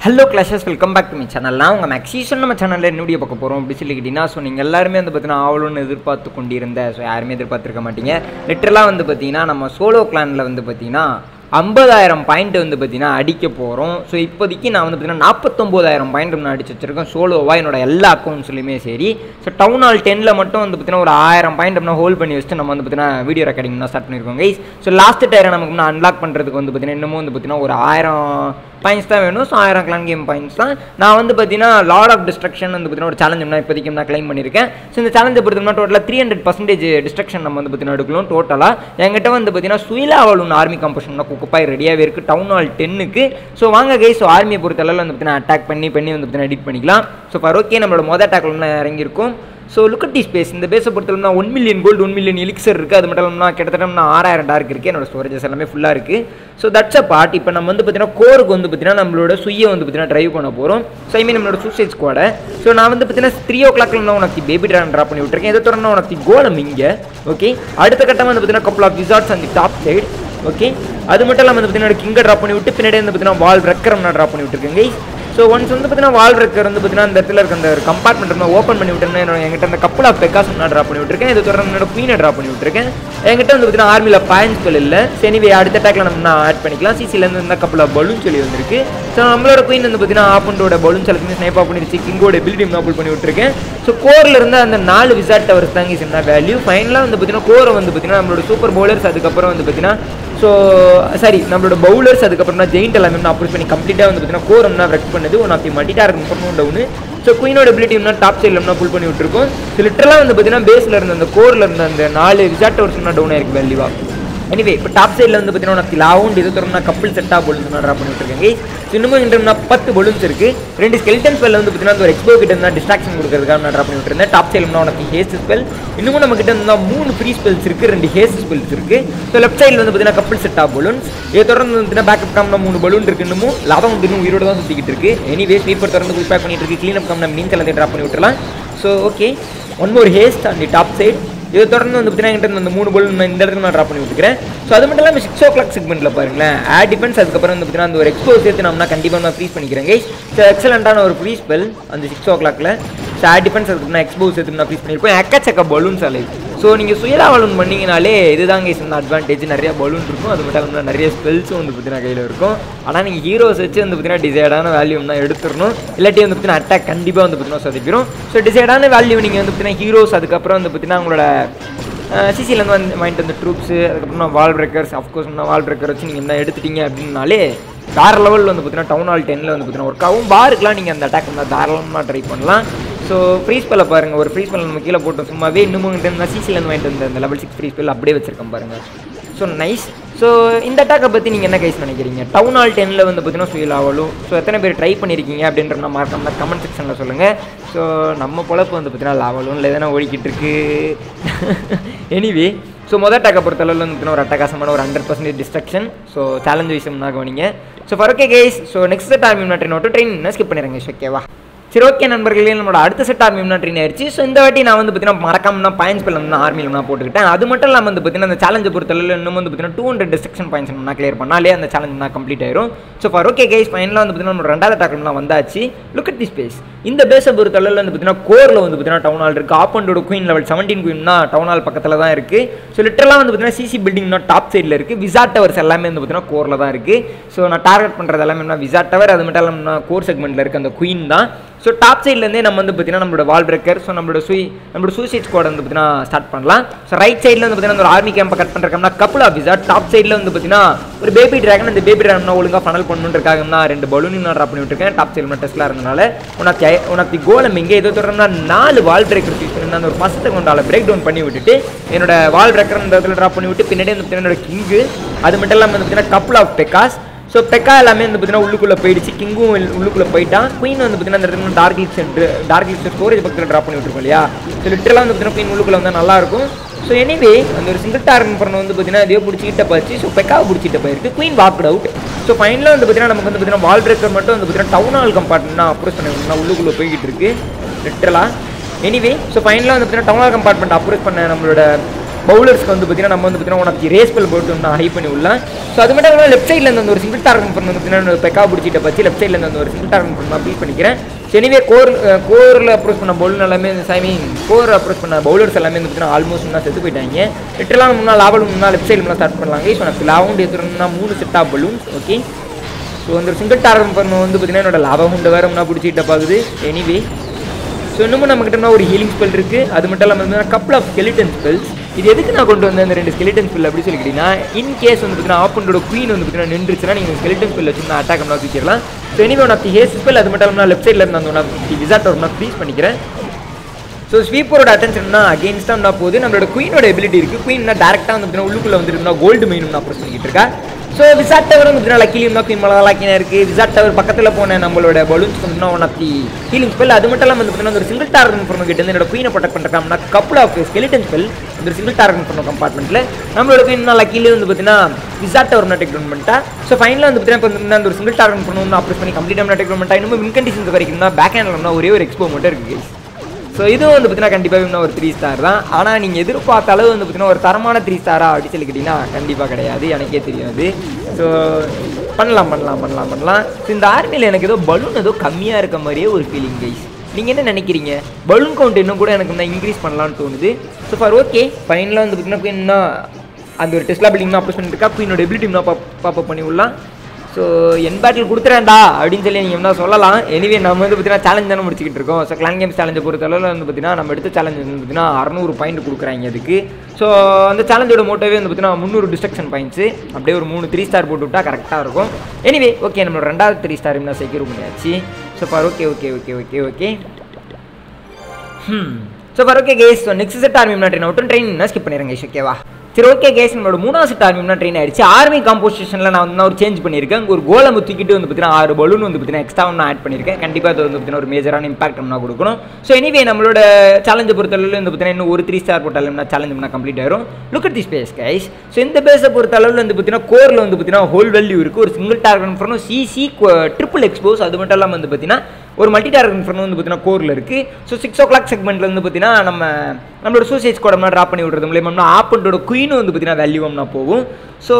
Hello clashers welcome back to my சேனல்லாம் உங்கள் மேக்ஸிஷன் நம்ம சேனலில் என்ன வீடியோ பார்க்க போகிறோம் அப்படி சொல்லிக்கிட்டீங்கன்னா ஸோ நீங்கள் எல்லாருமே வந்து பார்த்தீங்கன்னா ஆவலுன்னு எதிர்பார்த்து கொண்டிருந்த ஸோ யாருமே எதிர்பார்த்துருக்க மாட்டீங்க. லிட்டரலாக வந்து பார்த்தீங்கன்னா நம்ம சோலோ கிளானில் வந்து பார்த்தீங்கன்னா ஐம்பதாயிரம் பாயிண்ட் வந்து பார்த்திங்கன்னா அடிக்க போகிறோம் ஸோ இப்போதைக்கு நான் வந்து பார்த்தீங்கன்னா நாற்பத்தொம்போதாயிரம் பாயிண்ட் நான் அடிச்சு வச்சிருக்கேன் சோலோவாக என்னோட எல்லா அக்கௌண்ட்ஸ்லையுமே சரி. ஸோ டவுன் ஹால் டெனில் மட்டும் வந்து பார்த்தீங்கன்னா ஒரு ஆயிரம் பாயிண்ட் அப்படின்னா ஹோல்ட் பண்ணி வச்சுட்டு நம்ம வந்து பார்த்தீங்கன்னா வீடியோ ரெக்கார்டிங் தான் ஸ்டார்ட் பண்ணியிருக்கோம் கைஸ் ஸோ லாஸ்ட் டயரை நமக்கு நான் அன்லாக் பண்ணுறதுக்கு வந்து பார்த்தீங்கன்னா இன்னமும் வந்து பார்த்தீங்கன்னா ஒரு ஆயிரம் பாயிண்ட்ஸ் தான் வேணும். ஸோ ஆயிரம் கிளான் கேம் பாயிண்ட்ஸ் தான். நான் வந்து பார்த்தீங்கன்னா லார்ட் ஆஃப் டிஸ்ட்ரக்ஷன் வந்து பார்த்தீங்கன்னா ஒரு சேலஞ்ச் இப்போதைக்கு நான் க்ளைம் பண்ணியிருக்கேன் ஸோ இந்த சேலஞ்சை பொறுத்தோம்னா டோட்டலாக த்ரீ ஹண்ட்ரட் பர்சன்டேஜ் டிஸ்ட்ரக்ஷன் நம்ம வந்து பார்த்தீங்கன்னா எடுக்கலாம் டோட்டலாக என்கிட்ட வந்து பார்த்தீங்கன்னா சுயிலாவல் ஒன்று ஆர்மி கம்போஷன் குக்குப்பாய் ரெடியாகவே இருக்குது டவுன் ஹால் டென்னுக்கு ஸோ வாங்க கை ஸோ ஆர்மியை பொறுத்தளவில் வந்து பார்த்தீங்கன்னா அட்டாக் பண்ணி பண்ணி வந்து பார்த்தீங்கன்னா எடிட் பண்ணிக்கலாம். ஸோ பரோக்கே நம்மளோட மொதல் அட்டாக்ல இறங்கியிருக்கும். ஸோ லுக்கட்டி ஸ்பேஸ் இந்த பேஸை பொறுத்தளவுனா one million gold one million elixir இருக்குது அது மட்டும் இல்லாமல் கிட்டத்தட்ட ஆறாயிரம் டார்க் இருக்குது என்னோட ஸ்டோரேஜஸ் எல்லாமே ஃபுல்லாக இருக்குது ஸோ தட்ஸ் அ பார்ட் இப்போ நம்ம வந்து பார்த்தீங்கன்னா கோருக்கு வந்து பார்த்தீங்கன்னா நம்மளோட சுயை வந்து பார்த்தீங்கன்னா ட்ரைவ் பண்ண போகிறோம் ஸோ ஐ மீன் நம்மளோட சூசைட் ஸ்குவாடை ஸோ நான் வந்து பார்த்தீங்கன்னா த்ரீ ஓ கிளாக்ல நான் உனக்கு பேபி ட்ரான் ட்ராப் பண்ணி விட்டுருக்கேன். இதை தொடர்ந்து உனக்கு கோலம் இங்கே ஓகே அடுத்த கட்டம் வந்து பார்த்தீங்கன்னா கப்பல் ஆஃப் ரிசார்ட்ஸ் அந்த டாப் சைடு ஓகே அது மட்டும் இல்லாமல் வந்து பார்த்தீங்கன்னா கிங்கை ட்ராப் பண்ணி விட்டு பின்னாடி வந்து பார்த்தீங்கன்னா வால் ரெக்கரம் நான் ட்ராப் பண்ணி விட்டுருக்கேங்க. ஸோ ஒன்ஸ் வந்து பார்த்தீங்கன்னா வால் வந்து பார்த்தீங்கன்னா அந்த இடத்துல இருக்க அந்த கம்பார்ட்மெண்ட் நான் ஓப்பன் பண்ணி விட்டுருந்தேன். என்னோட என்கிட்ட அந்த கப்பல் ஆஃப் பெக்காஸ் நான் ட்ராப் பண்ணி விட்டுருக்கேன். இது தொடர்ந்து என்னோட குவீனை ட்ராப் பண்ணி விட்டுருக்கேன். என்கிட்ட வந்து பார்த்தீங்கன்னா ஆர்மியில் பாயிண்ட் சொல்லி இல்லை. செனிவே அடுத்த அட்டாக்ல நம்ம நான் ஆட் பண்ணிக்கலாம். சிசிலேருந்து இருந்தால் கப்பல் ஆஃப் பலூன் சொல்லி வந்திருக்கு. ஸோ நம்மளோட குயின் வந்து பார்த்தீங்கன்னா ஆப்பண்டோட பலூன்ஸ் எல்லாத்தையுமே ஸ்னைப் ஆஃப் பண்ணிருச்சு கிங்கோட பில்டிங் நான் புல் பண்ணி விட்டுருக்கேன். ஸோ கோரில் இருந்த அந்த நாலு விசாட் டவர்ஸ் தாங்க என்ன வேல்யூ ஃபைனலாக வந்து பார்த்தீங்கன்னா கோரை வந்து பார்த்தீங்கன்னா நம்மளோட சூப்பர் பவுலர்ஸ் அதுக்கப்புறம் வந்து பார்த்தீங்கன்னா ஸோ சரி நம்மளோட பவுலர்ஸ் அதுக்கப்புறம் தான் ஜெயிண்ட் எல்லாமே நான் அப்ரோச் பண்ணி கம்ப்ளீட்டாக வந்து பார்த்தீங்கன்னா கோரம்னா ரெட் பண்ணது ஒன் ஆஃப் தி மல்டி பண்ணணும் டவுனு ஸோ குயினோட எபிலிட்டினா டாப் சைடில் புல் பண்ணி விட்டுருக்கோம். ஸோ லிட்டரலாக வந்து பார்த்தீங்கன்னா பேஸில் இருந்த அந்த கோரில் இருந்த அந்த நாலு விசாட் டவர்ஸ்னா டவுன் ஆயிருக்கு வேல்யூவாக எனிவே இப்போ டாப் சைடில் வந்து பார்த்தீங்கன்னா உனக்கு லாவுண்ட் இது தரணும் கப்பிள் செட்டாக போல் ட்ரா பண்ணிட்டு இருக்கேன் இன்னமும் என்கிட்ட பத்து பலூன்ஸ் இருக்கு. ரெண்டு ஸ்கெல்டன் ஸ்பெல் வந்து பார்த்தீங்கன்னா ஒரு எக்ஸ்போ கிட்ட இருந்தால் டிஸ்ட்ராக்ஷன் கொடுக்கறதுக்காக நான் ட்ராப் பண்ணி விட்டுருந்தேன் டாப் சைடில் உனக்கு ஹேஸ் ஸ்பெல் இன்னமும் நம்ம கிட்ட இருந்தால் மூணு ஃப்ரீ ஸ்பெல்ஸ் இருக்கு ரெண்டு ஹேஸ் ஸ்பெல்ஸ் இருக்கு. ஸோ லெஃப்ட் சைடில் வந்து பார்த்தீங்கன்னா கப்பிள் ஆஃப் பலூன்ஸ் இதை தொடர்ந்து வந்து பார்த்தீங்கன்னா பேக்கப் காம்னா மூணு பலூன் இருக்கு இன்னமும். லாபம் வந்து இன்னும் உயிரோடு தான் சுற்றிக்கிட்டு இருக்கு. எனிவே ஸ்வீப்பர் தொடர்ந்து பேக் பண்ணிட்டு இருக்கு க்ளீன் அப் காம்னா மீன்ஸ் எல்லாத்தையும் ட்ராப் பண்ணி விட்டுலாம் so okay one more haste and top side இதை தொடர்ந்து வந்து பார்த்தீங்கன்னா என்கிட்ட இந்த மூணு பால் இந்த இடத்துல நான் ட்ராப் பண்ணி விட்டுக்கிறேன் ஸோ அது மட்டும் இல்லாமல் சிக்ஸ் ஓ கிளாக் செக்மெண்ட்டில் பாருங்களேன். ஆட் டிஃபென்ஸ் அதுக்கப்புறம் வந்து பார்த்தீங்கன்னா அந்த ஒரு எக்ஸ்போ சேர்த்து நம்ம கண்டிப்பாக நான் ஃப்ரீஸ் பண்ணிக்கிறேன் கைஸ் ஸோ எக்ஸலண்ட்டான ஒரு ஃப்ரீ ஸ்பெல் அந்த சிக்ஸ் ஓ கிளாக்ல ஸோ ஆட் டிஃபென்ஸ் அதுக்கப்புறம் நான் எக்ஸ்போ சேர்த்து நான் ஃப்ரீஸ் பண்ணியிருப்பேன். எக்கச்சக்க பலூன்ஸ் அலைவு ஸோ நீங்கள் சுயலா பலூன் பண்ணீங்கனாலே இதுதாங்க கைஸ் இந்த அட்வான்டேஜ் நிறைய பலூன் இருக்கும். அது மட்டும் இல்லாமல் நிறைய ஸ்பெல்ஸும் வந்து பார்த்தீங்கன்னா கையில் இருக்கும். ஆனால் நீங்கள் ஹீரோஸ் வச்சு வந்து பார்த்தீங்கன்னா டிசைடான வேல்யூ தான் எடுத்துடணும். இல்லாட்டி வந்து பார்த்தீங்கன்னா அட்டாக் கண்டிப்பாக வந்து பார்த்தீங்கன்னா சதிப்பிடும். ஸோ டிசைடான வேல்யூ நீங்கள் வந்து பார்த்தீங்கன்னா ஹீரோஸ் அதுக்கப்புறம் வந்து பார்த்தீங்கன்னா உங்களோட சிசிலேருந்து வந்து வாங்கிட்டு வந்த ட்ரூப்ஸு அதுக்கப்புறம் wall breakers of course wall breaker வச்சு நீங்கள் என்ன எடுத்துட்டீங்க அப்படின்னாலே வேறு லெவலில் வந்து பார்த்தீங்கன்னா டவுன் ஹால் டென்னில் வந்து பார்த்தீங்கன்னா ஒர்க் ஆகும். பாருக்குலாம் நீங்கள் அந்த அட்டாக் வந்து தாராளமாக ட்ரை பண்ணலாம். ஸோ ஃப்ரீ ஸ்பெல்ல பாருங்கள் ஒரு ஃப்ரீ ஸ்பெல் நம்ம கீழே போட்டோம். சும்மாவே இன்னமும் நான் சிசிலேருந்து வாங்கிட்டு வந்த அந்த லெவல் சிக்ஸ் ஃப்ரீ ஸ்பெல் அப்படியே வச்சிருக்கேன் பாருங்கள் ஸோ நைஸ் ஸோ இந்த அட்டாக்கை பற்றி நீங்கள் என்ன கைஸ் நினைக்கிறீங்க? டவுன் ஹால் டென்னில் வந்து பார்த்தீங்கன்னா சுயில் ஆகலும் ஸோ எத்தனை பேர் ட்ரை பண்ணியிருக்கீங்க அப்படின்ற நம்ம மறக்காம கமெண்ட் செக்ஷனில் சொல்லுங்கள் ஸோ நம்ம பொழப்பு வந்து பார்த்தீங்கன்னா லாவலும் இல்லை எதனா ஓடிக்கிட்டு இருக்கு. எனிவே ஸோ மொதல் அட்டாக்கை பொறுத்தளவில் வந்து பார்த்தீங்கன்னா ஒரு அட்டகாசமான ஒரு hundred percentage destruction so challenge விஷயம்னா கவனிங்க. So far okay guys so next time நான் ட்ரெயின் ட்ரெயின் என்ன ஸ்கிப் பண்ணிடுங்க. ஓகேவா சரி ஓகே நண்பர்களே நம்மளோட அடுத்த செட் ஆர்மி முன்னாடி ஆயிடுச்சு ஸோ இந்த வாட்டி நான் வந்து பார்த்தீங்கன்னா மறக்காமல் நான் பாயிண்ட்ஸ் பில் நான் ஆர்மியில் நான் போட்டுக்கிட்டேன். அது மட்டும் இல்லாமல் வந்து பார்த்தீங்கன்னா அந்த சேலஞ்சை பொறுத்தளவில் இன்னும் வந்து பார்த்தீங்கன்னா டூ ஹண்ட்ரட் டிஸ்ட்ரக்ஷன் பாயிண்ட்ஸ் நான் கிளியர் பண்ணாலே அந்த சேலஞ்ச் நான் கம்ப்ளீட் ஆயிரும். ஸோ ஃபார் ஓகே கேஸ் ஃபைனலாக வந்து பார்த்தீங்கன்னா நம்ம ரெண்டாவது டாக்லாம் வந்தாச்சு. லுக் அட் தி ஸ்பேஸ் இந்த பேஸை பொறுத்தளவில் வந்து பார்த்தீங்கன்னா கோரில் வந்து பார்த்தீங்கன்னா டவுன் ஹால் இருக்குது ஆப்பண்டோட குயின் லெவல் செவன்டீன் குயின்னா டவுன் ஹால் பக்கத்தில் தான் இருக்குது ஸோ லிட்டரலாக வந்து பார்த்தீங்கன்னா சிசி பில்டிங்னா டாப் சைடில் இருக்குது விசாட் டவர்ஸ் எல்லாமே வந்து பார்த்தீங்கன்னா கோரில் தான் இருக்குது ஸோ நான் டார்கெட் பண்ணுறது எல்லாமே விசாட் டவர் அது மட்டும் இல்லாமல் கோர் செக்மெண்ட்டில் இருக்க அந்த குயின் தான். ஸோ டாப் சைட்லேருந்தே நம்ம வந்து பார்த்தீங்கன்னா நம்மளோட வால் பிரேக்கர் ஸோ நம்மளோட சுய் நம்மளோட சூசைட் ஸ்குவாட் வந்து பார்த்தீங்கன்னா ஸ்டார்ட் பண்ணலாம். ஸோ ரைட் சைடில் வந்து பார்த்தீங்கன்னா ஒரு ஆர்மி கேம்பை கட் பண்ணுறக்கம்னா கப்பல் ஆஃபீஸா டாப் சைடில் வந்து பார்த்தீங்கன்னா ஒரு பேபி ட்ராகன் அந்த பேபி ட்ராகன் ஒழுங்காக ஃபனல் பண்ணுறதுக்காக நான் ரெண்டு பலூனி நான் ட்ராப் பண்ணி விட்டுருக்கேன். டாப் சைடில் டெஸ்ட்லாம் இருந்தனால உனக்கு உனக்கு கோலம் இங்கே எதோ தொடர்னா நாலு வால் பிரேக்கர் யூஸ் பண்ணி அந்த ஒரு ஃபஸ்ட்டு கொண்டால பிரேக் டவுன் பண்ணி விட்டுட்டு என்னோட வால் பிரேக்கர் இந்த இடத்துல ட்ராப் பண்ணி விட்டு பின்னாடி வந்து பார்த்தீங்கன்னா என்னோட கிங்கு அது மட்டும் இல்லாமல் வந்து பார்த்தீங்கன்னா கப்பல் ஆஃப் பெக்காஸ் ஸோ பெக்கா எல்லாமே வந்து பார்த்தீங்கன்னா உள்ளுக்குள்ளே போயிடுச்சு. கிங்கும் உள்ளுக்குள்ளே போயிட்டான் குயின் வந்து பார்த்தீங்கன்னா அந்த இடத்துல dark elixir dark elixir storage பக்கத்தில் ட்ராப் பண்ணி விட்டுருக்கோம் இல்லையா? ஸோ லிட்டரலாக வந்து பார்த்தீங்கன்னா குயின் உள்ளுக்குள்ளே வந்தால் நல்லாயிருக்கும். ஸோ எனிவே அந்த ஒரு சிங்கிள் டார்கெட் பண்ண வந்து பார்த்தீங்கன்னா எதையோ பிடிச்சிக்கிட்ட போச்சு. ஸோ பெக்காவை பிடிச்சிட்டு போயிருக்கு. குயின் வாக்கட் அவுட் ஸோ ஃபைனலாக வந்து பார்த்தீங்கன்னா நமக்கு வந்து பார்த்தீங்கன்னா வால் பிரேக்கர் மட்டும் வந்து பார்த்தீங்கன்னா டவுன் ஹால் கம்பார்ட்மெண்ட் அப்ரோச் பண்ணி உள்ளுக்குள்ளே போய்கிட்டு இருக்கு. லிட்டரலாக எனிவே ஸோ ஃபைனலாக வந்து பார்த்தீங்கன்னா டவுன் ஹால் கம்பார்ட்மெண்ட் அப்ரோச் பண்ண நம்மளோட பவுலர்ஸ்க்கு வந்து பார்த்தீங்கன்னா நம்ம வந்து பார்த்தீங்கன்னா உனக்கு ரேஸ் பெல் போட்டு ஒன்று ஹை பண்ணி விடலாம் ஸோ அது மட்டும் இல்லாமல் லெஃப்ட் சைடில் இருந்து ஒரு சிங்கிள் டார்கெட் பண்ண வந்து பார்த்தீங்கன்னா பெக்கா பிடிச்சிட்ட பற்றி லெஃப்ட் சைடில் இருந்து ஒரு சிங்கிள் டார்கெட் பண்ண ஃபீல் பண்ணிக்கிறேன். எனிவே கோர் கோரில் அப்ரோச் பண்ண பவுலர் எல்லாமே ஐ மீன் கோர் அப்ரோச் பண்ண பவுலர்ஸ் எல்லாமே வந்து பார்த்தீங்கன்னா ஆல்மோஸ்ட் முன்னா செத்து போயிட்டாங்க. லிட்டரலாக முன்னால் லாபல் முன்னால் லெஃப்ட் சைடு முன்னா ஸ்டார்ட் பண்ணலாங்க. ஸோ எனக்கு லாவுண்ட் எடுத்துருந்தா மூணு set of balloons okay so அந்த சிங்கிள் டார்கெட் பண்ண வந்து பார்த்தீங்கன்னா என்னோட லாபம் உண்டு வேறு முன்னா பிடிச்சிட்ட பாக்குது. எனிவே ஸோ இன்னமும் நம்மக்கிட்ட ஒரு ஹீலிங் ஸ்பெல் இருக்குது அது மட்டும் இல்லாமல் கப்பல் ஆஃப் ஸ்கெலிட்டன் ஸ்பெல்ஸ் இது எதுக்கு நான் கொண்டு வந்தேன் இந்த ரெண்டு ஸ்கெலிட்டன் ஃபில் அப்படி சொல்லிக்கிட்டீங்கன்னா இன் கேஸ் வந்து பார்த்தீங்கன்னா ஆப்பனோட குயின் வந்து பார்த்தீங்கன்னா நின்றுச்சுன்னா நீங்கள் ஸ்கெலிட்டன் ஃபில் வச்சு நான் அட்டாக் பண்ணா வச்சுக்கலாம் so anyway one of the haste spell அது மட்டும் இல்லாமல் லெஃப்ட் சைடில் இருந்து அந்த ஒன் ஆஃப் தி விசாட் ஒரு ப்ளீஸ் பண்ணிக்கிறேன். ஸோ ஸ்வீப்பரோட அட்டென்ஷன்னா அகேன்ஸ்டாக போது நம்மளோட குயினோட எபிலிட்டி இருக்குது குயின்னா டேரெக்டாக வந்து பார்த்தீங்கன்னா உள்ளுக்குள்ளே வந்துருந்தா கோல்டு மெயின் நான் ப்ரெஸ் பண்ணிக்கிட்டு இருக்கேன் ஸோ விசாட் டவர் வந்து பார்த்தீங்கன்னா லக்கிலியும் தான் குயின் மலா லாக்கினா இருக்குது விசாட் டவர் பக்கத்தில் போன நம்மளோட பலூன்ஸ் வந்து one of the healing spell அது மட்டும் இல்லாமல் வந்து பார்த்தீங்கன்னா ஒரு சிங்கிள் டார்கெட் பண்ண கிட்ட என்னோட குயினை ப்ரொடெக்ட் பண்ணுறாங்கன்னா கப்புள் ஆஃப் ஸ்கெலிட்டன் ஸ்பெல் ஒரு சிங்கிள் டார்கெட் பண்ண கம்பார்ட்மெண்ட்டில் நம்மளோட குயின் லக்கிலே வந்து பார்த்தீங்கன்னா விசாட் டவர் நான் டேக் டவுன் பண்ணிட்டா. ஸோ ஃபைனலாக வந்து பார்த்தீங்கன்னா அந்த ஒரு சிங்கிள் டார்கெட் பண்ணணும் அப்ரோச் பண்ணி கம்ப்ளீட்டாக டேக் டவுன் பண்ணிட்டா. இன்னும் வின் கண்டிஷன்ஸ் வரைக்கும் தான் பேக் ஹேண்டில் ஒரே ஒரு எக்ஸ்போ மட்டும் இருக்குது. ஸோ இதுவும் வந்து பார்த்தீங்கன்னா கண்டிப்பாக இன்னும் ஒரு த்ரீ ஸ்டார் தான். ஆனால் நீங்கள் எதிர்பார்த்த அளவு வந்து பார்த்தீங்கன்னா ஒரு தரமான த்ரீ ஸ்டாரா அப்படின்னு சொல்லி கேட்டிங்கன்னா கண்டிப்பாக கிடையாது. எனக்கே தெரியும் அது ஸோ பண்ணலாம் பண்ணலாம் பண்ணலாம் பண்ணலாம். ஸோ இந்த ஆர்மியில் எனக்கு ஏதோ பலூன் ஏதோ கம்மியாக இருக்க மாதிரியே ஒரு ஃபீலிங் கைஸ் நீங்கள் என்ன நினைக்கிறீங்க? பலூன் கவுண்ட் இன்னும் கூட எனக்கு இன்னும் இன்க்ரீஸ் பண்ணலாம்னு தோணுது. ஸோ ஃபார் ஓகே ஃபைனலாக வந்து பார்த்தீங்கன்னா இன்னும் அந்த ஒரு டெஸ்லா பில்டிங்னா தான் அப்ரோச் பண்ணிட்டு இருக்கா. குயினோட எபிலிட்டி இன்னும் பாப் பண்ணி விடலாம். ஸோ என் பேட்டில் கொடுத்துறேன்டா அப்படின்னு சொல்லி நீங்கள் என்ன சொல்லலாம். எனிவே நம்ம வந்து பார்த்தீங்கன்னா சேலஞ்ச் தானே முடிச்சுக்கிட்டு இருக்கோம். ஸோ கிளான் கேம்ஸ் சேலஞ்சை பொறுத்தளவில் வந்து பார்த்தீங்கன்னா நம்ம எடுத்த சேலஞ்ச் வந்து பார்த்தீங்கன்னா அறநூறு பாயிண்ட் கொடுக்குறாங்க அதுக்கு ஸோ அந்த சேலஞ்சோட மோட்டோவே வந்து பார்த்தீங்கன்னா முந்நூறு டிஸ்ட்ரக்ஷன் பாயிண்ட்ஸு அப்படியே ஒரு மூணு த்ரீ ஸ்டார் போட்டு விட்டால் கரெக்டாக இருக்கும். எனிவே ஓகே நம்மளோட ரெண்டாவது த்ரீ ஸ்டார் என்ன secure முடியாச்சு so far okay okay okay okay okay so far okay guys so next set army நான் ட்ரெயின் அவுட்டும் ட்ரெயின் ஸ்கிப் பண்ணிடுறேன் ஓகேவா சரி ஓகே கேஸ் நம்மளோட மூணாவது செட் ஆர்மி ட்ரெயின் ஆயிடுச்சு. ஆர்மி காம்போசிஷனில் நான் வந்து ஒரு சேஞ்ச் பண்ணியிருக்கேன். ஒரு கோலம் தூக்கிட்டு வந்து பார்த்தீங்கன்னா ஆறு பலூன் வந்து பார்த்தீங்கன்னா எக்ஸ்ட்ரா ஒன்று ஆட் பண்ணியிருக்கேன். கண்டிப்பாக அது வந்து பார்த்தீங்கன்னா ஒரு மேஜரான இம்பாக்ட் நான் கொடுக்கணும். ஸோ எனிவே நம்மளோட சேலஞ்சை பொறுத்தளவில் வந்து பார்த்தீங்கன்னா இன்னும் ஒரு த்ரீ ஸ்டார் போட்டாலும் சேலஞ்ச் பண்ணால் கம்ப்ளீட் ஆயிரும். Look at the space guys so இந்த பேஸை பொறுத்த அளவில் வந்து பார்த்தீங்கன்னா கோரில் வந்து பார்த்தீங்கன்னா ஹோல் வேல்யூ இருக்குது ஒரு சிங்கிள் டார்கெட் பண்ணணும் சிசி ட்ரிபிள் எக்ஸ்போஸ் அது மட்டும் இல்லாமல் வந்து பார்த்தீங்கன்னா ஒரு மல்டி டார்கெட் ஃப்ரெண்ட் வந்து பார்த்தீங்கன்னா கோரில் இருக்குது ஸோ சிக்ஸ் ஓ கிளாக் செக்மெண்ட்டில் வந்து பார்த்தீங்கன்னா நம்ம நம்மளோட சூசைட் ஸ்குவாடம்னா ட்ராப் பண்ணி விடுறது மூலியமா ஆப்பண்டோட குயினும் வந்து பார்த்தீங்கன்னா வேல்யூவம்னா போகும். ஸோ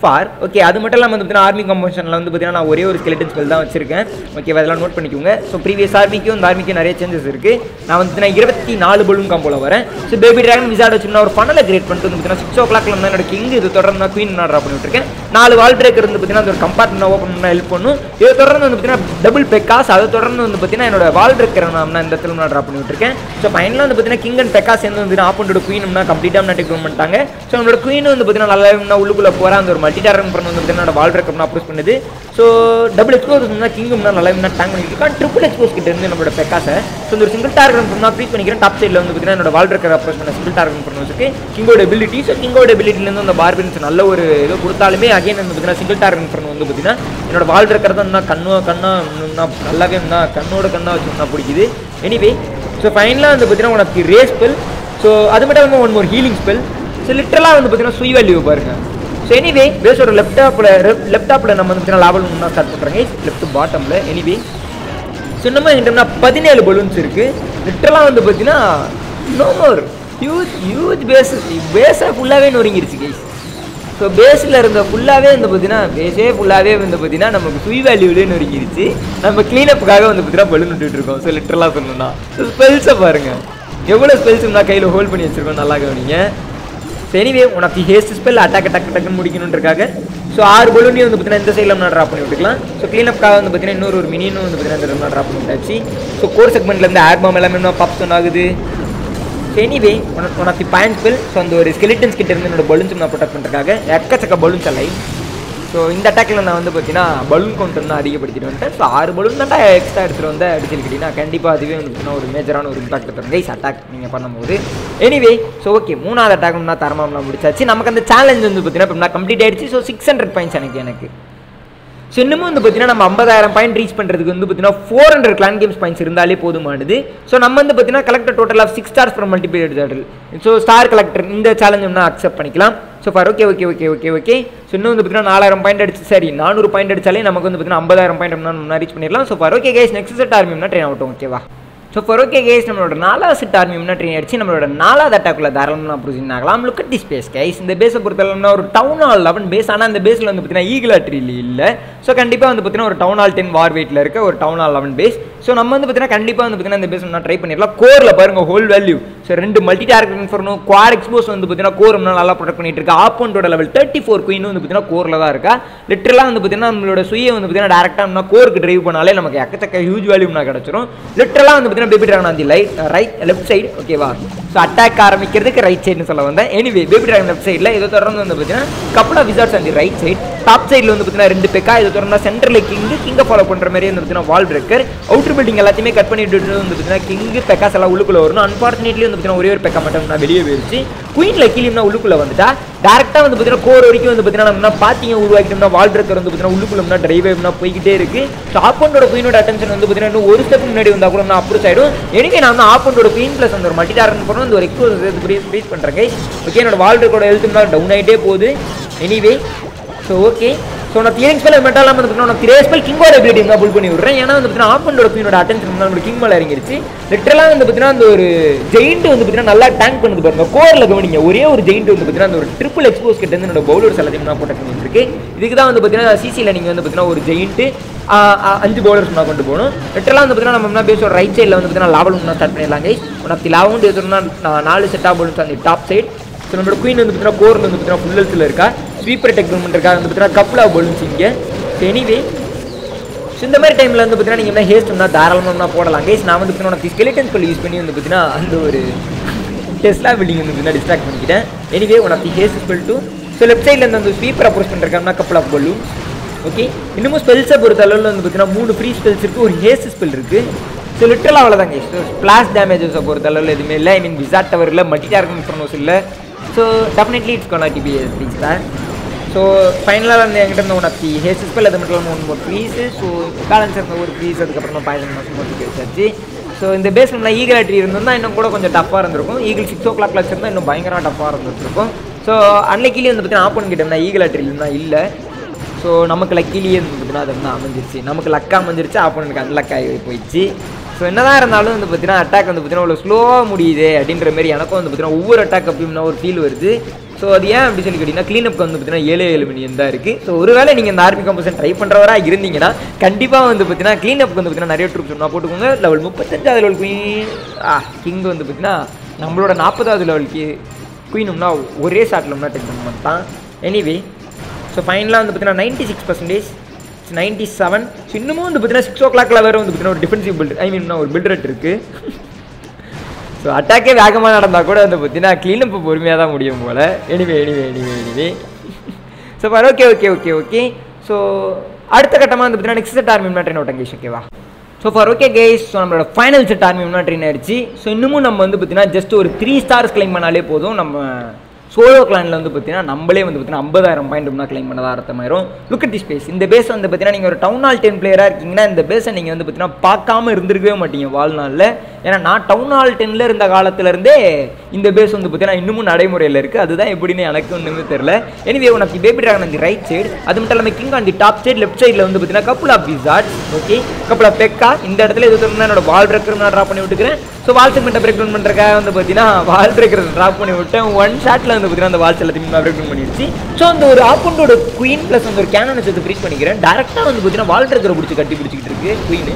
ஃபார் ஓகே அது மட்டும் இல்லாமல் வந்து பார்த்தீங்கன்னா ஆர்மி கம்போஷனில் வந்து பார்த்தீங்கன்னா நான் ஒரே ஒரு skeleton ஸ்பெல் தான் வச்சிருக்கேன். ஓகே அதெல்லாம் நோட் பண்ணிக்கோங்க. ஸோ ப்ரீவியஸ் ஆர்மிக்கும் இந்த ஆர்மிக்கும் நிறைய சேஞ்சஸ் இருக்குது நான் வந்து நான் இருபத்தி நாலு பலூன் காம்போல வரேன். ஸோ பேபி டிராகன் விசாட் வச்சுன்னா ஒரு ஃபனலை கிரியேட் பண்ணிட்டு வந்து பார்த்தீங்கன்னா சிக்ஸ் ஓ கிளாக்ல இருந்தால் என்னோட கிங் இது தொடர்ந்து நான் குயின் நான் ட்ராப் பண்ணி விட்டுருக்கேன். நாலு வால் பிரேக்கர் வந்து பார்த்தீங்கன்னா அந்த ஒரு கம்பார்ட்மெண்ட் ஓப்பன் பண்ண ஹெல்ப் பண்ணும். இதை தொடர்ந்து வந்து பார்த்தீங்கன்னா டபுள் பெக்காஸ் அதை தொடர்ந்து வந்து பார்த்தீங்கன்னா என்னோட வால் பிரேக்கர் நான் இந்த இடத்துல நான் ட்ராப் பண்ணி விட்டுருக்கேன் ஸோ ஃபைனலாக வந்து பார்த்தீங்கன்னா கிங் அண்ட் பெக்கா சேர்ந்து வந்து ஆப்போனோட குயினும்னா கம்ப்ளீட்டாக நான் டேக் பண்ணிட்டாங்க. ஸோ நம்மளோட குயின் வந்து பார்த்தீங்கன்னா நல்லா உள்ளுக்குள்ளே போகிற அந்த ஒரு மல்டி டாரன் பண்ண வந்து பார்த்தீங்கன்னா என்னோட வால் பிரேக்கர் அப்ரோச் பண்ணுது. ஸோ டபுள் எக்ஸ்போஸ் இருந்தால் கிங்கும் நல்லா டேங்க் பண்ணிட்டு ட்ரிபிள் எக்ஸ்போஸ் கிட்ட இருந்து நம்மளோட பெக்காசை ஸோ இந்த ஒரு சிங்கிள் டார்கெட் பண்ணா ப்ரீச் பண்ணிக்கிறேன். டாப் சைடில் வந்து பார்த்தீங்கன்னா என்னோட வால் ரெக்கர் அப்ரோச் பண்ண சிங்கிள் டார்கெட் பண்ண கிங்கோட எபிலிட்டி ஸோ கிங்கோட எபிலிட்டிலேருந்து அந்த பார்பின்ஸ் நல்ல ஒரு இது கொடுத்தாலுமே அகைன் வந்து பார்த்தீங்கன்னா சிங்கிள் டார்கெட் பண்ண வந்து பார்த்தீங்கன்னா என்னோட வால் ரெக்கர் தான் கண்ணு கண்ணோ கண்ணா நல்லா நல்லாவே இன்னும் கண்ணோட கண்ணா வச்சு பிடிக்குது. எனிவே ஸோ ஃபைனலாக வந்து பார்த்தீங்கன்னா உனக்கு ரேஸ் ஸ்பெல் ஸோ அது மட்டும் இல்லாமல் ஒன் ஒரு ஹீலிங் ஸ்பெல் ஸோ லிட்டரலாக வந்து பார்த்தீங்கன்னா சுய் வேல்யூ பாருங்க. ஸோ எனிவே பேஸோட லெப்டாப்பில் லெப்டாப்பில் நம்ம வந்து பார்த்தீங்கன்னா லாவல் ஸ்டார்ட் பண்ணுறாங்க லெஃப்ட் பாட்டமில் எனிவே ஸோ இன்னமும் என்கிட்ட பதினேழு பலூன்ஸ் இருக்குது லிட்டரலாக வந்து பார்த்தீங்கன்னா no more huge huge base பேஸை ஃபுல்லாகவே நொறுங்கிருச்சு கைஸ் ஸோ பேஸில் இருந்த ஃபுல்லாகவே வந்து பார்த்தீங்கன்னா பேஸே ஃபுல்லாகவே வந்து பார்த்தீங்கன்னா நமக்கு சுய் வேல்யூலே நொறுங்கிருச்சு நம்ம க்ளீனப்புக்காக வந்து பார்த்தீங்கன்னா பலூன் விட்டுட்டு இருக்கோம். ஸோ லிட்டரலாக சொல்லணும்னா. ஸோ ஸ்பெல்ஸை பாருங்கள் எவ்வளோ ஸ்பெல்ஸ் நான் கையில் ஹோல்ட் பண்ணி வச்சுருக்கோம் நல்லா கவனிங்க. எனிவே உனக்கு ஹேஸ்ட் ஸ்பெல் அட்டாக் டக்கு டக்குன்னு முடிக்கணுன்றக்காக ஸோ ஆறு பலூனையும் வந்து பார்த்தீங்கன்னா இந்த சைடில் நான் ட்ராப் பண்ணி விட்டுக்கலாம். ஸோ க்ளீனப்காக வந்து பார்த்தீங்கன்னா இன்னொரு ஒரு மினியும் வந்து பார்த்தீங்கன்னா இந்த ட்ராப் பண்ணி விட்டாச்சு. ஸோ கோர் செக்மெண்ட்லேருந்து ஏர் பாம் எல்லாமே இன்னும் பப்ஸ் ஒன்றாகுது so anyway off the point fill so அந்த ஒரு ஸ்கெலிட்டன்ஸ் கிட்ட இருந்து என்னோட பலூன்ஸ் நான் ப்ரொடெக்ட் பண்ணுறதுக்காக எக்கச்சக்க பலூன்ஸ் அலை ஸோ இந்த அட்டாக்கில் நான் வந்து பார்த்தீங்கன்னா பலூன் கவுண்ட் வந்து அதிகப்படுத்திட்டு வந்துட்டேன் ஸோ ஆறு பலூன் தான் எக்ஸ்ட்ரா எடுத்துகிட்டு வந்து அடிச்சிருக்கிட்டீங்கன்னா கண்டிப்பாக அதுவே வந்து பார்த்தீங்கன்னா ஒரு மேஜரான ஒரு இம்பாக்ட் தரும். கைஸ் அட்டாக் நீங்கள் பண்ணும்போது. எனிவே ஸோ ஓகே மூணாவது அட்டாக் நான் தரமாக முடிச்சாச்சு. நமக்கு அந்த சேலஞ்ச் வந்து பார்த்தீங்கன்னா இப்போ நான் கம்ப்ளீட் ஆயிடுச்சு. ஸோ சிக்ஸ் ஹண்ட்ரட் பாயிண்ட்ஸ் எனக்கு எனக்கு. ஸோ இன்னமும் வந்து பார்த்தீங்கன்னா நம்ம ஐம்பதாயிரம் பாயிண்ட் ரீச் பண்ணுறதுக்கு வந்து பார்த்தீங்கன்னா four hundred clan games points இருந்தாலே போதுமானது. ஸோ நம்ம வந்து பார்த்தீங்கன்னா collect a total of six stars from multiplayer ஜாடல் so star collector இந்த சேலஞ்ச் அக்செப்ட் பண்ணிக்கலாம். So far okay okay okay okay okay so இன்னும் வந்து பார்த்தீங்கன்னா நாலாயிரம் பாயிண்ட் அடிச்சு சரி நானூறு பாயிண்ட் அடிச்சாலே நமக்கு வந்து பார்த்தீங்கன்னா ஐம்பதாயிரம் பாயிண்ட் நம்ம ரீச் பண்ணிடலாம். So far okay guys next set ஆர்மினா train ஆகட்டும் ஓகேவா ஸோ ஃபார் ஓகே கேஸ் நம்மளோட நாலாவது செட் ஆர்மி முன்னாடி அடிச்சு நம்மளோட நாலாவது அட்டாக்குள்ள தாராளமாக ப்ரொசீன் ஆகலாம் look at the space guys இந்த பேஸை பொறுத்தளவுனா ஒரு டவுன் ஹால் லெவன் பேஸ் ஆனால் அந்த பேஸில் வந்து பார்த்தீங்கன்னா ஈகிள் அட்ரியில் இல்லை. ஸோ கண்டிப்பாக வந்து பார்த்தீங்கன்னா ஒரு டவுன் ஹால் டென் வார் வெயிட்டில் இருக்க ஒரு town hall eleven base so நம்ம வந்து பார்த்தீங்கன்னா கண்டிப்பாக வந்து பார்த்தீங்கன்னா இந்த பேஸ் நான் ட்ரை பண்ணிடலாம். கோரில் பாருங்கள் ஹோல் வேல்யூ ஸோ ரெண்டு மல்டி டேரக்டர் இன்ஃபர்னும் குவார் எக்ஸ்போஸ் வந்து பார்த்தீங்கன்னா கோர் நல்லா ப்ரொடக்ட் பண்ணிட்டு இருக்கா. ஆப்போனோட லெவல் தேர்ட்டி ஃபோர் குயின் வந்து பார்த்தீங்கன்னா கோரில் தான் இருக்கா. லிட்டரலாக வந்து பார்த்தீங்கன்னா நம்மளோட சுய வந்து பார்த்தீங்கன்னா டேரெக்டாக கோருக்கு டிரைவ் பண்ணாலே நமக்கு எக்கச்சக்க ஹியூஜ் வேல்யூனா கிடச்சிரும். லிட்டரலாக வந்து பார்த்தீங்கன்னா பேபி ட்ராகன் அந்த லைட் ரைட் லெஃப்ட் சைடு ஓகேவா ஸோ அட்டாக் ஆரம்பிக்கிறதுக்கு ரைட் சைடுன்னு சொல்ல வந்தேன். எனிவே பேபி டிராகன் லெஃப்ட் சைடில் இதை தொடர்ந்து வந்து பார்த்தீங்கன்னா கப்பல் ஆஃப் விசார்ட்ஸ் அந்த ரைட் சைட் டாப் சைடில் வந்து பார்த்தீங்கன்னா ரெண்டு பெக்கா இதை தொடர்ந்து சென்டரில் கிங்கு கிங்கை ஃபாலோ பண்ணுற மாதிரி வந்து பார்த்தீங்கன்னா வால் பிரேக்கர் அவுட்டர் பில்டிங் எல்லாத்தையுமே கட் பண்ணிட்டு வந்து பார்த்தீங்கன்னா கிங்கு பெக்காஸ் எல்லாம் உள்ளுக்குள்ளே வரணும். அன்ஃபார்ச்சுனேட்லி வந்து பார்த்தீங்கன்னா ஒரே ஒரு பெக்கா மட்டும் நான் வெளியே போயிருச்சு. குயின்ல கீழே உள்ளுக்குள்ளே வந்துட்டா. டேரெக்டாக வந்து பார்த்தீங்கன்னா கோர் வரைக்கும் வந்து பார்த்தீங்கன்னா நம்ம பாத்திங்க உருவாக்கிட்டோம்னா வால் ட்ரக்கர் வந்து பார்த்தீங்கன்னா உள்ளுக்குள்ள டிரைவேவ்னா போய்கிட்டே இருக்கு. ஸோ ஆப்போண்டோட குயினோட அட்டென்ஷன் வந்து பார்த்தீங்கன்னா இன்னும் ஒரு ஸ்டெப் முன்னாடி வந்தால் கூட நான் அப்ரோச் ஆகிடும் எனக்கு நான் வந்து ஆப்போண்டோட குயின் ப்ளஸ் அந்த ஒரு மல்டி டேரன் பண்ணணும் அந்த ஒரு எக்ஸ்போஸ் ப்ரீஸ் பண்ணுறேன் ஓகே என்னோட வால் ட்ரக்கோட ஹெல்த் டவுன் ஆகிட்டே போகுது. எனிவே ஸோ ஓகே ஸோ நான் தியரிங் ஸ்பெல் மட்டும் இல்லாமல் வந்து நான் திரே ஸ்பெல் கிங்கோட எபிலிட்டி தான் புல் பண்ணி விட்றேன் ஏன்னா வந்து பார்த்தீங்கன்னா ஆப்பனோட குயினோட அட்டென்ஷன் நம்மளோட கிங் மேலே இறங்கிருச்சு லிட்டரலாக வந்து பார்த்தீங்கன்னா அந்த ஒரு ஜெயிண்ட் வந்து பார்த்தீங்கன்னா நல்லா டேங்க் பண்ணுது பாருங்க கோரில் கவனிங்க ஒரே ஒரு ஜெயிண்ட் வந்து பார்த்தீங்கன்னா அந்த ஒரு ட்ரிபிள் எக்ஸ்போஸ் கிட்ட இருந்து என்னோட பவுலர்ஸ் எல்லாத்தையும் நான் போட்டு இருக்கு இதுக்கு தான் வந்து பார்த்தீங்கன்னா சிசியில் நீங்கள் வந்து பார்த்தீங்கன்னா ஒரு ஜெயிண்ட்டு அஞ்சு பவுலர்ஸ் நான் கொண்டு போகணும் லிட்டரலாக வந்து பார்த்தீங்கன்னா நம்ம என்ன பேசுவோம் ரைட் சைடில் வந்து பார்த்தீங்கன்னா லாவல் நான் ஸ்டார்ட் பண்ணிடலாம் கைஸ் ஒன் ஆஃப் தி லாவும் நாலு செட்டாக பவுலர்ஸ் அந்த டாப் சைட் ஸோ நம்மளோட குயின் வந்து பார்த்தீங்கன்னா கோரில் வந்து பார்த்தீங்கன்னா ஃபுல் ஹெல்த்தில் இருக்கா ஸ்வீப்பர் டெக் பண்ணுறதுக்காக வந்து பார்த்தீங்கன்னா கப்பில் பலூன்ஸ் இங்கே எனிவே ஸோ இந்த மாதிரி டைமில் வந்து பார்த்தீங்கன்னா நீங்கள் என்ன ஹேஸ்ட்னா தாராளமாக போடலாம். கேஸ் நான் வந்து பார்த்தீங்கன்னா ஸ்கெலிட்டன் ஸ்பெல் யூஸ் பண்ணி வந்து பார்த்தீங்கன்னா அந்த ஒரு டெஸ்லா பில்டிங் வந்து பார்த்தீங்கன்னா டிஸ்ட்ராக்ட் பண்ணிக்கிட்டேன். Anyway one of the haste spell too so left சைடில் இருந்து அந்த sweeper approach பண்ணிருக்காங்கன்னா couple of balloons okay இன்னமும் ஸ்பெல்ஸை பொறுத்த அளவில் வந்து பார்த்தீங்கன்னா மூணு ஃப்ரீ ஸ்பெல்ஸ் இருக்குது ஒரு ஹேஸ்ட் ஸ்பெல் இருக்குது ஸோ லிட்டரலாக அவ்வளோதாங்க ஸோ ஸ்பிளாஷ் டேமேஜஸை பொறுத்த அளவில் எதுவுமே இல்லை. ஐ மீன் விசாட் டவர் இல்லை மல்டி டார்கன் இன்ஃபர்னோஸ் இல்லை. So definitely it's gonna be things தான் ஸோ ஃபைனலாக வந்து என்கிட்ட இருந்த one of the haste spell அது மட்டும் இல்லாமல் ஒன் ஒரு ஃப்ரீஸு ஸோ பேலன்ஸ் இருந்த ஒரு ப்ரீஸ் அதுக்கப்புறமா பாய்சன் மாதம் போட்டு கிடைச்சாச்சு ஸோ இந்த பேஸ்ல ஈகிள் ஆட்ரி இருந்தால் இன்னும் கூட கொஞ்சம் டஃப்பாக இருந்திருக்கும். ஈகிள் சிக்ஸ் ஓ கிளாக்ல வச்சிருந்தா இன்னும் பயங்கரமாக டஃப்பாக இருந்துருக்கும். ஸோ அன்னைக்கிலேயே வந்து பார்த்தீங்கன்னா ஆப்பன் கிட்ட ஈகிள் ஆட்ரி இருந்தால் இல்லை. ஸோ நமக்கு லக்கிலேயே வந்து பார்த்தீங்கன்னா அது வந்து அமைஞ்சிருச்சு. நமக்கு லக்காக அமைஞ்சிருச்சு ஆப்போனனுக்கு அன்லக் ஆகி போயிடுச்சு. ஸோ என்னதான் இருந்தாலும் வந்து பார்த்தீங்கன்னா அட்டாக் வந்து பார்த்தீங்கன்னா அவ்வளோ ஸ்லோவாக முடியுது அப்படின்ற மாதிரி எனக்கும் வந்து பார்த்தீங்கன்னா ஒவ்வொரு அட்டாக் அப்படின்னா ஒரு ஃபீல் வருது. ஸோ அது ஏன் அப்படி சொல்லி கேட்டிங்கன்னா க்ளீனப்க்கு வந்து பார்த்தீங்கன்னா ஏழு ஏழு மில்லியன் தான் இருக்குது ஸோ ஒருவேளை நீங்கள் இந்த ஆர்மி கம்போசன் ட்ரை பண்ணுறவராக இருந்தீங்கன்னா கண்டிப்பாக வந்து பார்த்தீங்கன்னா க்ளீனப்க்கு வந்து பார்த்தீங்கன்னா நிறைய ட்ரூப் சொன்னால் போட்டுக்கோங்க. லெவல் முப்பத்தஞ்சாவது லெவல் குயின் ஆ கிங் வந்து பார்த்தீங்கன்னா நம்மளோட நாற்பதாவது லெவலுக்கு குயினும்னா ஒரே ஷாட்டில் டெக் பண்ண மாட்டான் எனிவே ஸோ ஃபைனலாக வந்து பார்த்தீங்கன்னா ninety six percentage ninety seven இன்னமும் வந்து பார்த்தீங்கன்னா சிக்ஸ் ஓ கிளாக்ல வேறு வந்து பார்த்தீங்கன்னா ஒரு டிஃபென்சிவ் பில்ட் ஐ மீன் ஒரு பில்ட் ரேட் இருக்குது ஸோ அட்டாக்கே வேகமாக நடந்தால் கூட வந்து பார்த்தீங்கன்னா க்ளீனப் பொறுமையாக தான் முடியும் போல். Anyway anyway anyway anyway so far okay okay okay okay so அடுத்த கட்டமாக வந்து பார்த்தீங்கன்னா நெக்ஸ்ட் செட் ஆர்மி முன்னாடி ஓட்டம் ஓகேவா so far okay guys so நம்மளோட ஃபைனல் செட் ஆர்மி முன்னாடி ஆயிடுச்சு. ஸோ இன்னமும் நம்ம வந்து பார்த்தீங்கன்னா ஜஸ்ட் ஒரு த்ரீ ஸ்டார்ஸ் கிளைம் பண்ணாலே போதும். நம்ம சோலோ கிளானில் வந்து பார்த்தீங்கன்னா நம்மளே வந்து பார்த்தீங்கன்னா ஐம்பதாயிரம் பாயிண்ட் ஒன்றா கிளைம் பண்ணதாக அர்த்தமாயிரும் லுக் அட் தி ஸ்பேஸ் இந்த பேஸ் வந்து பார்த்தீங்கன்னா நீங்கள் ஒரு டவுன் ஹால் டென் பிளேயராக இருக்கீங்கன்னா இந்த பேஸை நீங்கள் வந்து பார்த்தீங்கன்னா பார்க்காம இருந்திருக்கவே மாட்டீங்க வாழ்நாளில். ஏன்னா நான் டவுன் ஹால் டென்னில் இருந்த காலத்துலேருந்தே இந்த பேஸ் வந்து பார்த்தீங்கன்னா இன்னமும் நடைமுறையில் இருக்குது அதுதான் எப்படின்னு எனக்கு ஒன்றுமே தெரில எனிவே உனக்கு பேபி ட்ராகன் அந்த ரைட் சைடு அது மட்டும் இல்லாமல் king on the top side left சைடில் வந்து பார்த்தீங்கன்னா couple of wizard okay couple of Pekka இந்த இடத்துல இது என்னோட வால் பிரேக்கர் நான் ட்ரா பண்ணி விட்டுக்கிறேன். ஸோ வால்ஸ் செக்மெண்ட்டை பிரேக் டவுன் பண்ணுறக்காக வந்து பார்த்தீங்கன்னா வால் பிரேக்கர் ட்ராப் பண்ணி விட்டேன். ஒன் ஷாட்டில் வந்து பார்த்தீங்கன்னா அந்த வால்ஸ் எல்லாத்தையும் பிரேக் டவுன் பண்ணிடுச்சு. ஸோ அந்த ஒரு ஆப்பண்டோட குயின் ப்ளஸ் அந்த ஒரு கேனனை சேர்த்து ஃப்ரீஸ் பண்ணிக்கிறேன். டேரெக்டாக வந்து பார்த்தீங்கன்னா வால் பிரேக்கரை பிடிச்சி கட்டி பிடிச்சிக்கிட்டு இருக்கு குயின்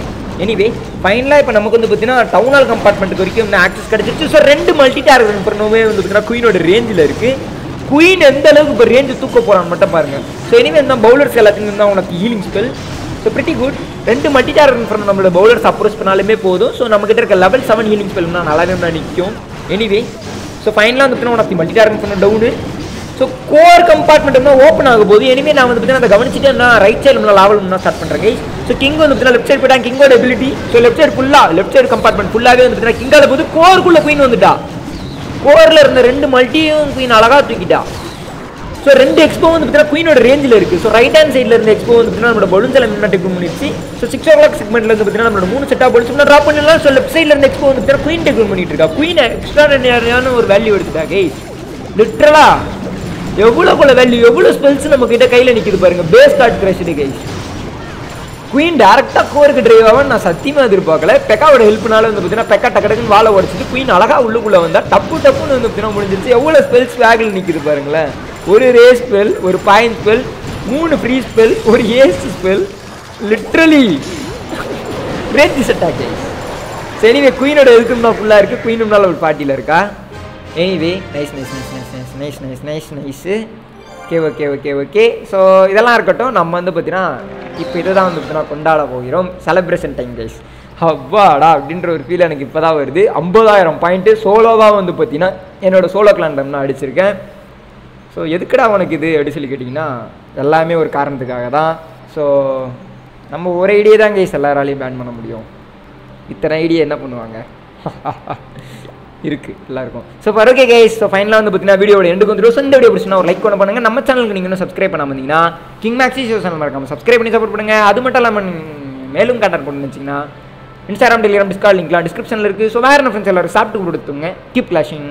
எனிவே ஃபைனலாக இப்போ நமக்கு வந்து பார்த்தீங்கன்னா டவுன் ஹால் கம்பார்ட்மெண்ட்டுக்கு வரைக்கும் ஆக்சஸ் கிடச்சிருச்சு. ஸோ ரெண்டு மல்டி டார்கெட் பண்ணவே வந்து பார்த்தீங்கன்னா குயினோட ரேஞ்சில் இருக்குது குயின் எந்த அளவுக்கு இப்போ ரேஞ்சு தூக்க போகிறான்னு மட்டும் பாருங்கள் ஸோ எனிவே இந்த பவுலர்ஸ் எல்லாத்தையும் தான் உனக்கு healing spell so pretty good ரெண்டு மல்டி டார்கெட் பண்ண நம்மளோட பவுலர்ஸ் அப்ரோச் பண்ணாலுமே போதும். ஸோ நம்மக்கிட்ட இருக்க லெவல் செவன் ஹீலிங் ஸ்பெல்னா நல்லாவே நான் நிற்கும் எனிவே ஸோ ஃபைனலாக வந்து ஆஃப் உனக்கு மல்டி டார்கெட் பண்ண டவுனு ஸோ கோர் கம்பார்ட்மெண்ட் தான் ஓப்பன் ஆகும் போது எனிமே நான் வந்து பார்த்தீங்கன்னா அதை கவனிச்சுட்டு நான் ரைட் சைடு லாவல் நான் ஸ்டார்ட் பண்ணுறேன் ஸோ கிங் வந்து பார்த்தீங்கன்னா லெஃப்ட் சைடு போயிட்டாங்க கிங்கோட எபிலிட்டி ஸோ லெஃப்ட் சைடு ஃபுல்லாக லெஃப்ட் சைடு கம்பார்ட்மெண்ட் ஃபுல்லாகவே வந்து பார்த்தீங்கன்னா கிங்கால போது கோருக்குள்ள குயின் வந்துட்டா. கோரில் இருந்த ரெண்டு மல்ட்டியும் குயின் அழகாக தூக்கிட்டா. ஸோ ரெண்டு எக்ஸ்போ வந்து பார்த்தீங்கன்னா குயினோட ரேஞ்சில் இருக்குது ஸோ ரைட் ஹேண்ட் சைடில் இருந்த எக்ஸ்போ வந்து பார்த்தீங்கன்னா நம்மளோட பலூன்ஸ் எல்லாம் முன்னாடி டெக் பண்ணிடுச்சு ஸோ சிக்ஸ் ஓ கிளாக் செக்மெண்ட்ல வந்து பார்த்தீங்கன்னா நம்மளோட மூணு செட்டாக பலூன்ஸ் ட்ராப் பண்ணலாம் ஸோ லெஃப்ட் சைடில் இருந்த எக்ஸ்போ வந்து பார்த்தீங்கன்னா குயின் டெக் பண்ணிட்டு இருக்கா. குயின் எக்ஸ்ட்ராடினரியான ஒரு வேல்யூ எடுத்துட்டா. கைஸ் லிட்ரலா எவ்வளோ போல வேல்யூ எவ்வளோ ஸ்பெல்ஸ் நம்ம கிட்ட கையில் நிற்கிது பாருங்க base got crushed guys queen டேரெக்டாக கோருக்கு டிரைவ் ஆகும் நான் சத்தியமாக எதிர்பார்க்கல. பெக்காவோட ஹெல்ப்னால வந்து பார்த்தீங்கன்னா பெக்கா டக்கு டக்குன்னு வாழை உடச்சிட்டு குயின் அழகாக உள்ளுக்குள்ளே வந்தால் டப்பு டப்புன்னு வந்து பார்த்தீங்கன்னா முடிஞ்சிருச்சு. எவ்வளோ ஸ்பெல்ஸ் வேகில் நிற்கிது பாருங்களேன். ஒரு ரேஸ் ஸ்பெல் ஒரு பாயிண்ட் ஸ்பெல் மூணு ஃப்ரீ ஸ்பெல் ஒரு haste spell literally great this attack குயினோட எதுக்கும்னா ஃபுல்லாக இருக்குது குயினும்னால ஒரு பார்ட்டியில் இருக்கா? Anyway nice nice nice nice nice nice nice nice nice okay okay okay okay so இதெல்லாம் இருக்கட்டும் நம்ம வந்து பார்த்தீங்கன்னா இப்போ இதை தான் வந்து பார்த்தீங்கன்னா கொண்டாட போகிறோம். செலப்ரேஷன் டைம் கைஸ் அவ்வாடா அப்படின்ற ஒரு ஃபீல் எனக்கு இப்போ தான் வருது. ஐம்பதாயிரம் பாயிண்ட்டு சோலோவாக வந்து பார்த்தீங்கன்னா என்னோடய சோலோ கிளான் நான் அடிச்சிருக்கேன். ஸோ எதுக்குடா உனக்கு இது அப்படி சொல்லி கேட்டிங்கன்னா எல்லாமே ஒரு காரணத்துக்காக தான். ஸோ நம்ம ஒரு ஐடியா தான் கைஸ் எல்லாராலையும் பேன் பண்ண முடியும். இத்தனை ஐடியா என்ன பண்ணுவாங்க? இருக்கு எல்லாருக்கும். ஸோ இப்போ ஓகே கைஸ் ஸோ ஃபைனலாக வந்து பார்த்தீங்கன்னா வீடியோட எண்டுக்கு வந்துடும். ஸோ இந்த வீடியோ பிடிச்சினா ஒரு லைக் பண்ண பண்ணுங்க. நம்ம சேனலுக்கு நீங்கள் இன்னும் சப்ஸ்கிரைப் பண்ணாம இருந்தீங்கன்னா கிங் மேக்ஸி ஷோ சேனல் மறக்காம சப்ஸ்கிரைப் பண்ணி சப்போர்ட் பண்ணுங்க. அது மட்டும் இல்லாமல் மேலும் கண்டென்ட் பண்ணு வச்சிங்கன்னா இன்ஸ்டாகிராம் டெலிகிராம் டிஸ்கால் லிங்க்லாம் டிஸ்கிரிப்ஷனில் இருக்குது ஸோ வேறு என்ன ஃப்ரெண்ட்ஸ் எல்லாரும் சாப்பிட்டு கொடுத்துங்க. Keep clashing